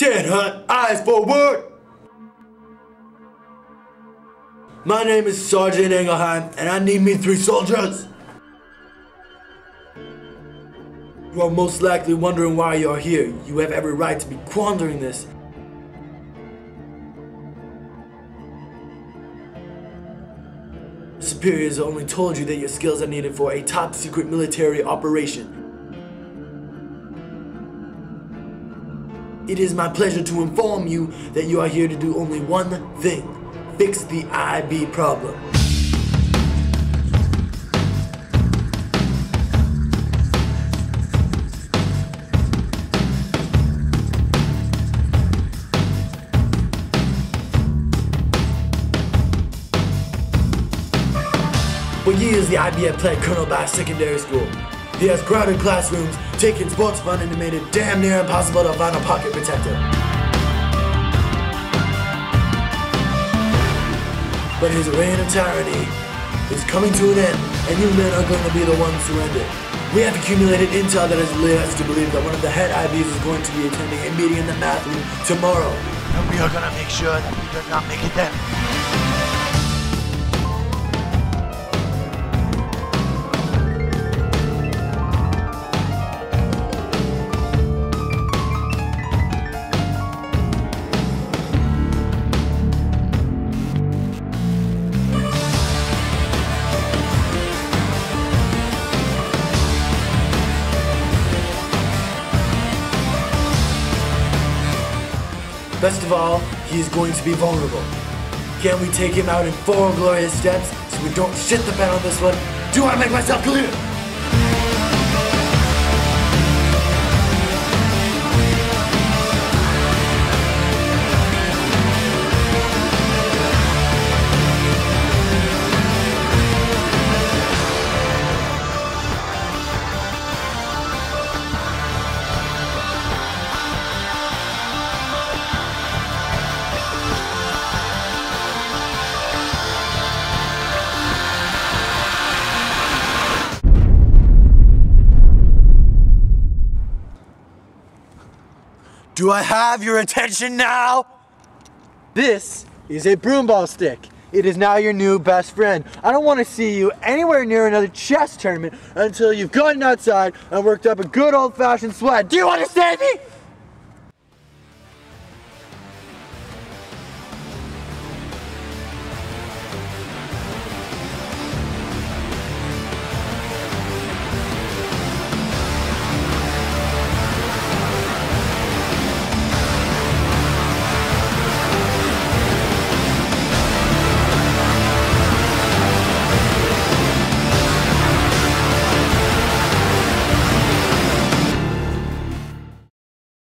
Ten Hunt, eyes forward! My name is Sergeant Engelheim, and I need me three soldiers. You are most likely wondering why you are here. You have every right to be quandering this. Superiors only told you that your skills are needed for a top secret military operation. It is my pleasure to inform you that you are here to do only one thing. Fix the IB problem. For years, the IB had played Colonel By's Secondary School. He has crowded classrooms, taken sports fun, and made it damn near impossible to find a pocket protector. But his reign of tyranny is coming to an end, and you men are going to be the ones to end it. We have accumulated intel that has led us to believe that one of the head IBs is going to be attending a meeting in the math room tomorrow. And we are gonna make sure that he does not make it then. Best of all, he is going to be vulnerable. Can we take him out in four glorious steps so we don't shit the bed on this one? Do I make myself clear? Do I have your attention now? This is a broomball stick. It is now your new best friend. I don't want to see you anywhere near another chess tournament until you've gotten outside and worked up a good old fashioned sweat. Do you understand me?